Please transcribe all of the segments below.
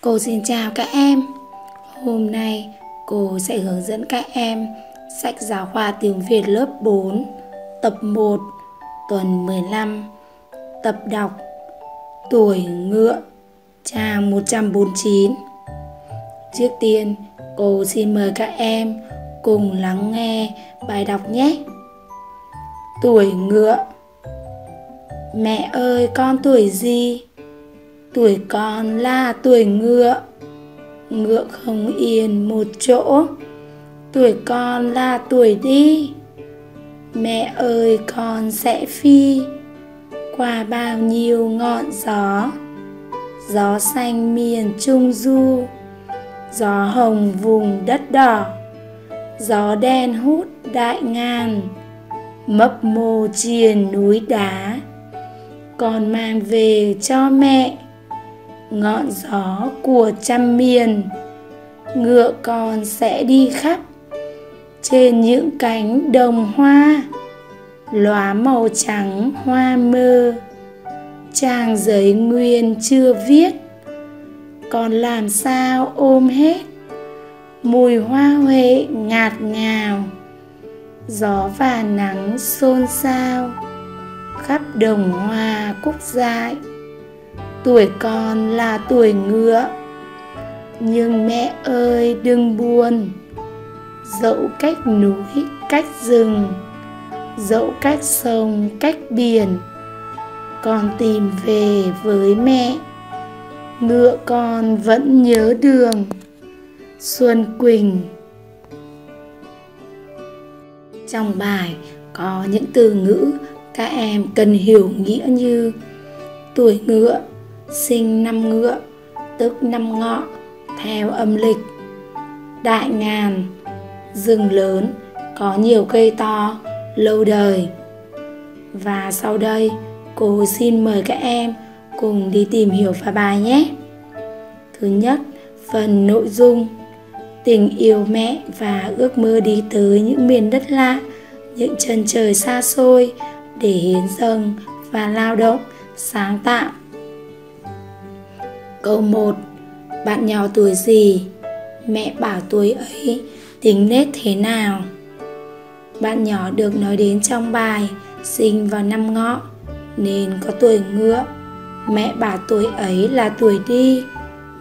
Cô xin chào các em. Hôm nay cô sẽ hướng dẫn các em sách giáo khoa tiếng Việt lớp 4, tập 1, tuần 15, tập đọc Tuổi ngựa, trang 149. Trước tiên, cô xin mời các em cùng lắng nghe bài đọc nhé. Tuổi ngựa Mẹ ơi con tuổi gì? Tuổi con là tuổi ngựa. Ngựa không yên một chỗ. Tuổi con là tuổi đi. Mẹ ơi, con sẽ phi. Qua bao nhiêu ngọn gió? Gió xanh miền Trung Du. Gió hồng vùng đất đỏ. Gió đen hút đại ngàn. Mấp mô triền núi đá. Con mang về cho mẹ ngọn gió của trăm miền. Ngựa con sẽ đi khắp trên những cánh đồng hoa, lóa màu trắng, hoa mơ. Trang giấy nguyên chưa viết, còn làm sao ôm hết mùi hoa huệ ngạt ngào. Gió và nắng xôn xao khắp đồng hoa cúc dại tuổi con là tuổi ngựa. Nhưng mẹ ơi, đừng buồn. Dẫu cách núi, cách rừng, dẫu cách sông, cách biển, con tìm về với mẹ. Ngựa con vẫn nhớ đường. Xuân quỳnh. Trong bài có những từ ngữ các em cần hiểu nghĩa như tuổi ngựa sinh năm ngựa, tức năm ngọ, theo âm lịch. Đại ngàn, rừng lớn, có nhiều cây to, lâu đời. Và sau đây, cô xin mời các em cùng đi tìm hiểu phá bài nhé. Thứ nhất, phần nội dung. Tình yêu mẹ và ước mơ đi tới những miền đất lạ, những chân trời xa xôi để hiến dâng và lao động, sáng tạo. Câu 1 Bạn nhỏ tuổi gì? Mẹ bảo tuổi ấy tính nết thế nào? Bạn nhỏ được nói đến trong bài sinh vào năm ngọ nên có tuổi ngựa. Mẹ bảo tuổi ấy là tuổi đi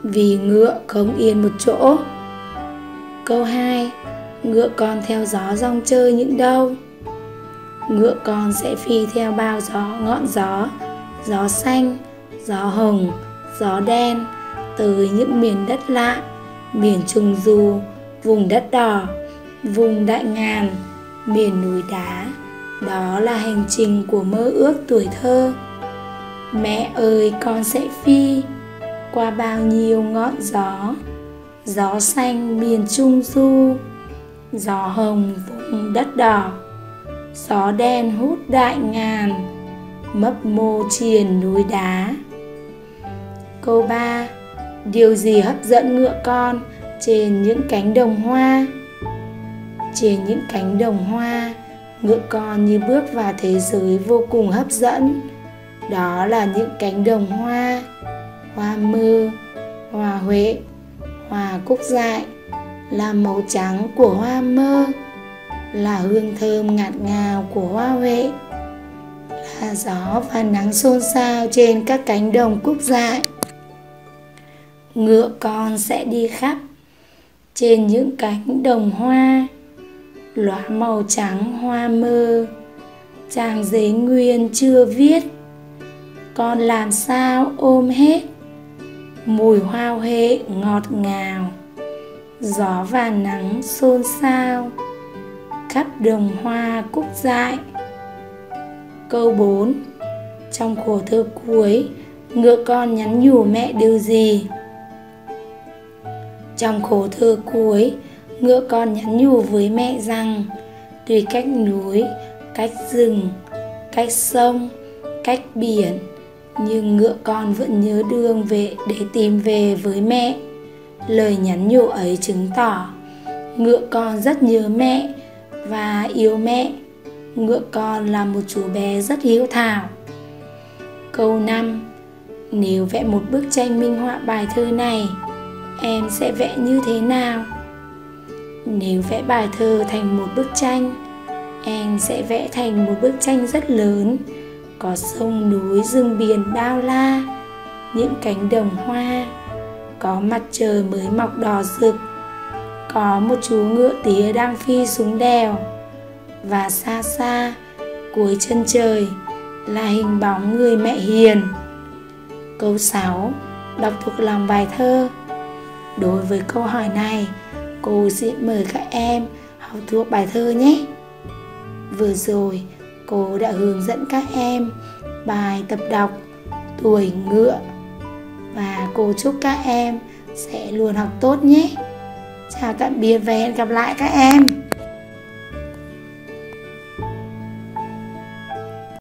vì ngựa không yên một chỗ. Câu 2 Ngựa con theo gió rong chơi những đâu? Ngựa con sẽ phi theo bao gió, ngọn gió, gió xanh, gió hồng, gió đen tới những miền đất lạ, miền trung du, vùng đất đỏ, vùng đại ngàn, miền núi đá. Đó là hành trình của mơ ước tuổi thơ. Mẹ ơi, con sẽ phi qua bao nhiêu ngọn gió gió xanh miền trung du, gió hồng vùng đất đỏ, gió đen hút đại ngàn, mấp mô triền núi đá. Câu 3 Điều gì hấp dẫn ngựa con trên những cánh đồng hoa? Trên những cánh đồng hoa, ngựa con như bước vào thế giới vô cùng hấp dẫn. Đó là những cánh đồng hoa, hoa mơ, hoa huệ, hoa cúc dại, là màu trắng của hoa mơ, là hương thơm ngạt ngào của hoa huệ, là gió và nắng xôn xao trên các cánh đồng cúc dại ngựa con sẽ đi khắp. Trên những cánh đồng hoa, lóa màu trắng hoa mơ. Trang giấy nguyên chưa viết, con làm sao ôm hết? Mùi hoa huệ ngọt ngào, gió và nắng xôn xao. Khắp đồng hoa cúc dại. Câu 4 trong khổ thơ cuối, ngựa con nhắn nhủ mẹ điều gì? Trong khổ thơ cuối, ngựa con nhắn nhủ với mẹ rằng Tuy cách núi, cách rừng, cách sông, cách biển Nhưng ngựa con vẫn nhớ đường về để tìm về với mẹ. Lời nhắn nhủ ấy chứng tỏ Ngựa con rất nhớ mẹ và yêu mẹ. Ngựa con là một chú bé rất hiếu thảo. Câu 5 nếu vẽ một bức tranh minh họa bài thơ này em sẽ vẽ như thế nào? Nếu vẽ bài thơ thành một bức tranh, em sẽ vẽ thành một bức tranh rất lớn, có sông núi, rừng biển bao la, những cánh đồng hoa, có mặt trời mới mọc đỏ rực, có một chú ngựa tía đang phi xuống đèo. Và xa xa, cuối chân trời, là hình bóng người mẹ hiền. Câu 6 đọc thuộc lòng bài thơ đối với câu hỏi này, cô sẽ mời các em học thuộc bài thơ nhé. Vừa rồi, cô đã hướng dẫn các em bài tập đọc tuổi ngựa và cô chúc các em sẽ luôn học tốt nhé. Chào tạm biệt và hẹn gặp lại các em!